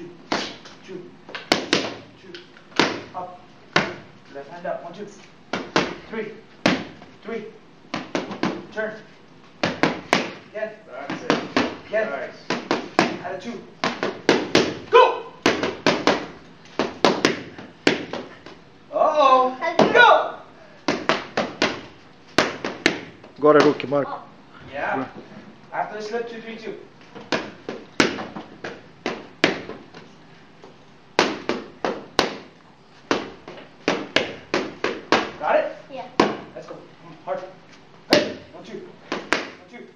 two, two, two, up. Left hand up. One, two, three, three. Turn. Again. That's it. Again. Nice. Add a two. Go! Uh-oh. Go! Gore ruke, Marko. Yeah. After the slip, two, three, two. Got it? Yeah. Let's go. Come on, hard. Hey, one, two. One, two.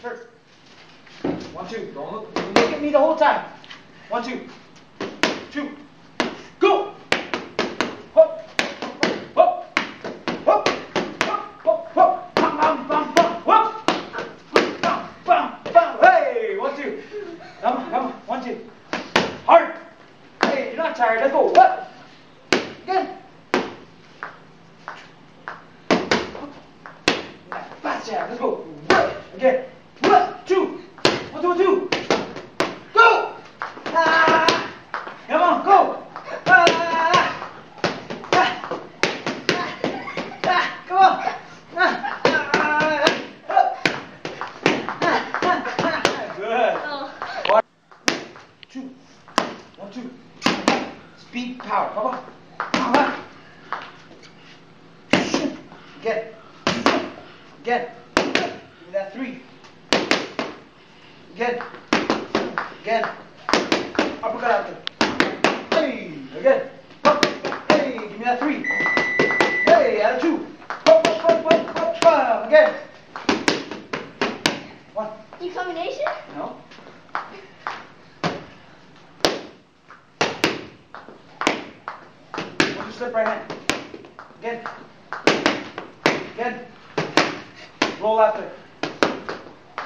Turn. One, two. Don't look. You look at me the whole time. One, two. Two. Go. Hop. Hop. Hop. Hop. Hop. Hop. Bam, bam, bam, bam. Hop. Bam, bam, bam. Hey, one, two. Come on, come on. One, two. Hard. Hey, you're not tired. Let's go. What? Again. Fast jab, let's go. One, again. One, two. One, two, one, two. Go! Ah! Come on, go! Ah! Ah! Ah! Come on! Ah! Ah! Good. Oh. One, two. One, two. Speed, power. Come on. Come on. Again. Again. Give that three. Again. Again. Uppercut out there. Hey. Again. Up. Hey. Give me that three. Hey. Add a two. Up, up, up, up, up, up. Again. One. You combination? No. One, two, slip right hand. Again. Again. Roll after.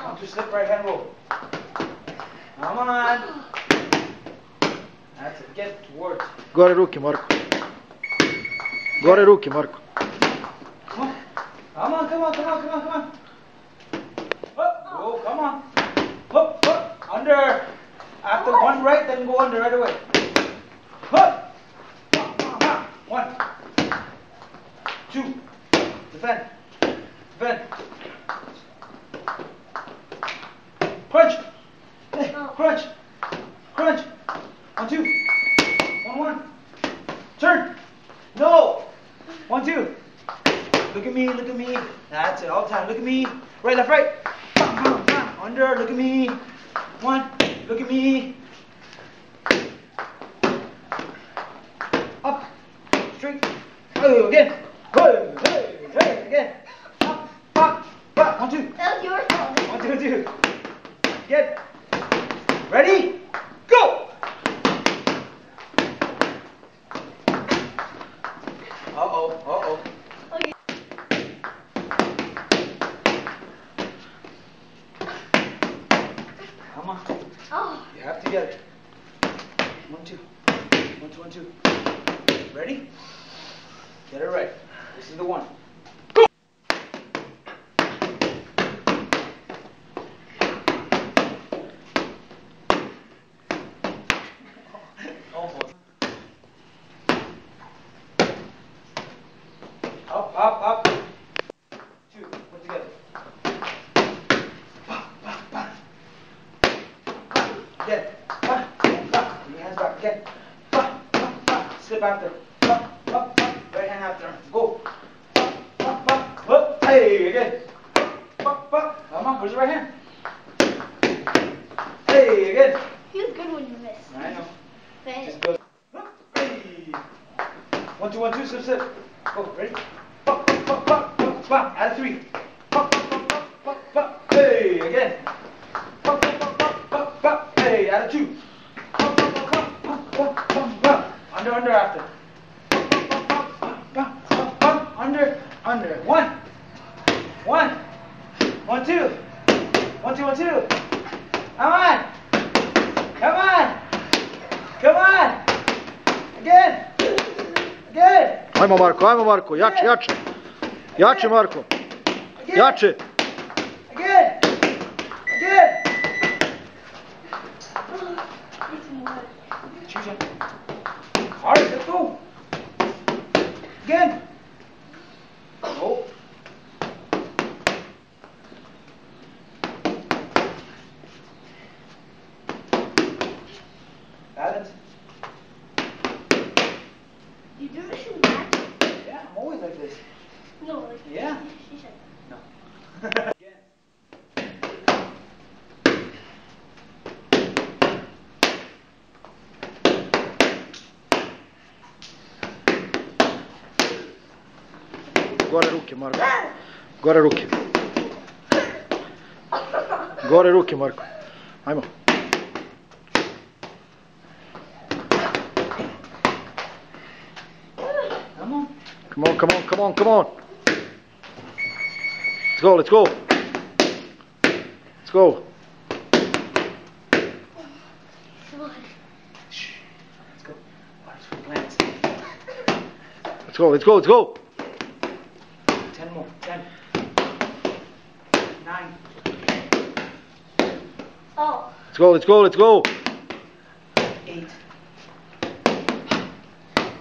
One, two, slip right hand roll. Come on. That's it. Get towards. Gore ruke, Marko. Gore ruke, Marko. Come on. Come on, come on, come on, come on, come on. Up. Oh, come on. Up, up. Under. After one right, then go under right away. One. Two. Defend. Defend. Crunch. Hey, crunch. Crunch. One, two. One, one. Turn. No. One, two. Look at me, look at me. That's it, all the time. Look at me. Right, left, right. Under, look at me. One, look at me. Oh, again. Hey, hey, hey, again. Up, up, up. One, two. That was your fault. One, two, two. Get. Ready? Go! Uh-oh, uh-oh. Okay. Come on. Oh. You have to get it. One, two. One, two, one, two. Ready? Get it right. This is the one. Up, up, up. Two. Put together. Ba, ba, ba. Again. Ba, ba. Bring your hands back. Again. Ba, ba, ba. Slip after. Ba, Where's the right hand? Hey, again. Feels good when you miss. I know. Finish. Just go. Hey. One, two, one, two. Slip, slip. Go. Ready? Ba, ba, ba, ba, ba. Add a three. Ba, ba, ba, ba, ba, ba. Hey, again. Ba, ba, ba, ba, ba, ba. Hey, add a two. Ba, ba, ba, ba, ba, ba, ba, ba. Under, under, after. Ba, ba, ba, ba, ba, ba, ba. Under, under. One. One. One, two. One, two, one, two. Come on. Come on. Come on. Again. Again. Ajmo, Marko, ajmo, Marko. Jače, jače. Jače, Marko. Again. Jače. Again. Again. Right, let's go. Again. Marko. Gore ruke. Gore ruke, Marko. Ajmo. Come on. Come on, come on, come on. Let's go, let's go. Let's go. Let's go. Watch for plants. Let's go, let's go, let's go. Ten more. Ten. Nine. Oh. Let's go, let's go, let's go. Eight.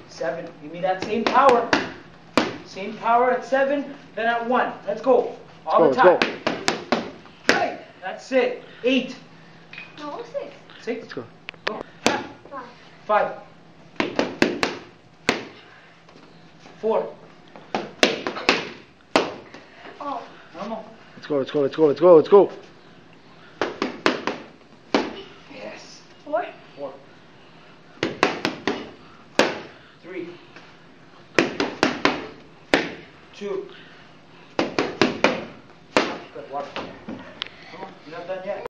Seven. Give me that same power. Same power at seven, then at one. Let's go. All Let's the go, time. Right. That's it. Eight. No, six. Six. Let's go. Go. Five. Five. Four. Oh. Normal. Let's go, let's go, let's go, let's go, let's go. Yes. Four. Four. Three. Two. Good. Water. Come on. You're not done yet.